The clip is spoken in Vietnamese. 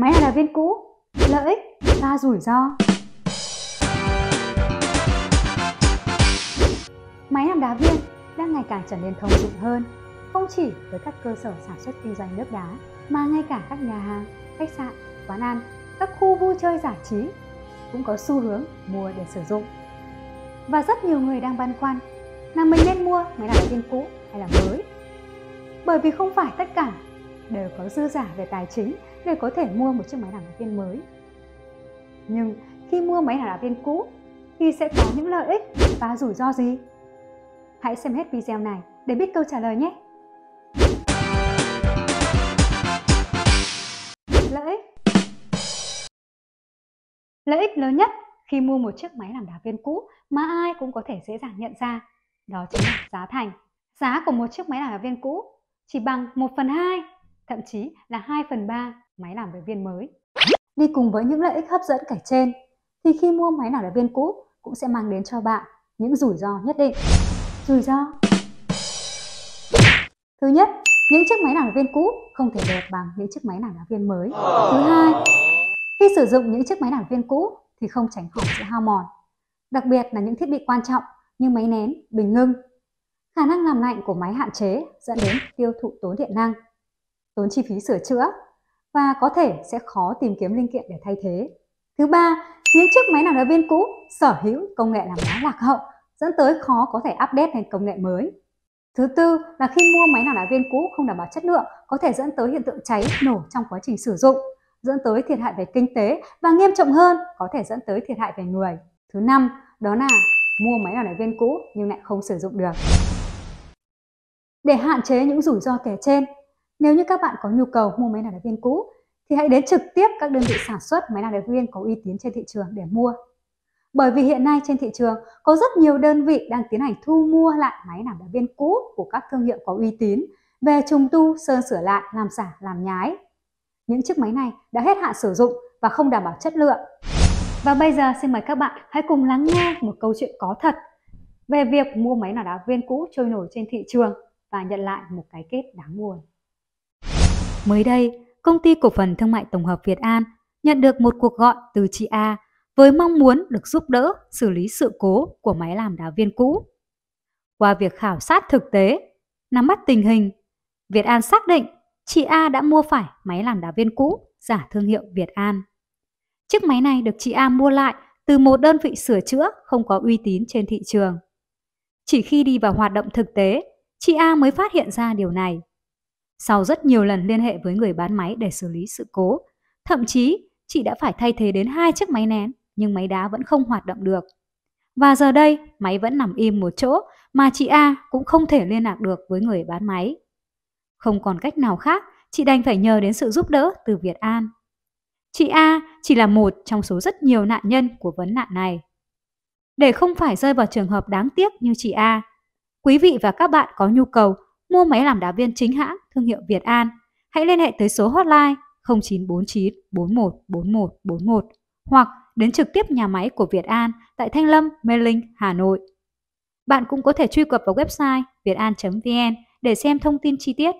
Máy làm đá viên cũ, lợi ích và rủi ro. Máy làm đá viên đang ngày càng trở nên thông dụng hơn, không chỉ với các cơ sở sản xuất kinh doanh nước đá, mà ngay cả các nhà hàng, khách sạn, quán ăn, các khu vui chơi giải trí cũng có xu hướng mua để sử dụng. Và rất nhiều người đang băn khoăn là mình nên mua máy làm đá viên cũ hay là mới. Bởi vì không phải tất cả đều có dư giả về tài chính để có thể mua một chiếc máy làm đá viên mới. Nhưng khi mua máy làm đá viên cũ thì sẽ có những lợi ích và rủi ro gì? Hãy xem hết video này để biết câu trả lời nhé! Lợi ích Lợi ích lớn nhất khi mua một chiếc máy làm đá viên cũ mà ai cũng có thể dễ dàng nhận ra đó chính là giá thành. Giá của một chiếc máy làm đá viên cũ chỉ bằng 1 phần 2, thậm chí là 2 phần 3 máy làm đá viên mới. Đi cùng với những lợi ích hấp dẫn kể trên, thì khi mua máy làm đá viên cũ cũng sẽ mang đến cho bạn những rủi ro nhất định. Rủi ro Thứ nhất, những chiếc máy làm đá viên cũ không thể đẹp bằng những chiếc máy làm đá viên mới. Thứ hai, khi sử dụng những chiếc máy làm viên cũ thì không tránh khỏi sự hao mòn. Đặc biệt là những thiết bị quan trọng như máy nén, bình ngưng. Khả năng làm lạnh của máy hạn chế dẫn đến tiêu thụ tốn điện năng, tốn chi phí sửa chữa và có thể sẽ khó tìm kiếm linh kiện để thay thế. Thứ ba, những chiếc máy làm đá viên cũ sở hữu công nghệ làm đá lạc hậu dẫn tới khó có thể update lên công nghệ mới. Thứ tư là khi mua máy làm đá viên cũ không đảm bảo chất lượng có thể dẫn tới hiện tượng cháy, nổ trong quá trình sử dụng, dẫn tới thiệt hại về kinh tế và nghiêm trọng hơn có thể dẫn tới thiệt hại về người. Thứ năm đó là mua máy làm đá viên cũ nhưng lại không sử dụng được. Để hạn chế những rủi ro kể trên, nếu như các bạn có nhu cầu mua máy làm đá viên cũ thì hãy đến trực tiếp các đơn vị sản xuất máy làm đá viên có uy tín trên thị trường để mua. Bởi vì hiện nay trên thị trường có rất nhiều đơn vị đang tiến hành thu mua lại máy làm đá viên cũ của các thương hiệu có uy tín về trùng tu, sơn sửa lại, làm giả, làm nhái. Những chiếc máy này đã hết hạn sử dụng và không đảm bảo chất lượng. Và bây giờ xin mời các bạn hãy cùng lắng nghe một câu chuyện có thật về việc mua máy làm đá viên cũ trôi nổi trên thị trường và nhận lại một cái kết đáng buồn. Mới đây, công ty cổ phần thương mại tổng hợp Việt An nhận được một cuộc gọi từ chị A với mong muốn được giúp đỡ xử lý sự cố của máy làm đá viên cũ. Qua việc khảo sát thực tế, nắm bắt tình hình, Việt An xác định chị A đã mua phải máy làm đá viên cũ giả thương hiệu Việt An. Chiếc máy này được chị A mua lại từ một đơn vị sửa chữa không có uy tín trên thị trường. Chỉ khi đi vào hoạt động thực tế, chị A mới phát hiện ra điều này. Sau rất nhiều lần liên hệ với người bán máy để xử lý sự cố, thậm chí chị đã phải thay thế đến hai chiếc máy nén nhưng máy đá vẫn không hoạt động được. Và giờ đây, máy vẫn nằm im một chỗ mà chị A cũng không thể liên lạc được với người bán máy. Không còn cách nào khác, chị đành phải nhờ đến sự giúp đỡ từ Việt An. Chị A chỉ là một trong số rất nhiều nạn nhân của vấn nạn này. Để không phải rơi vào trường hợp đáng tiếc như chị A, quý vị và các bạn có nhu cầu mua máy làm đá viên chính hãng thương hiệu Việt An, hãy liên hệ tới số hotline 0949 41 41 41 hoặc đến trực tiếp nhà máy của Việt An tại Thanh Lâm, Mê Linh, Hà Nội. Bạn cũng có thể truy cập vào website vietan.vn để xem thông tin chi tiết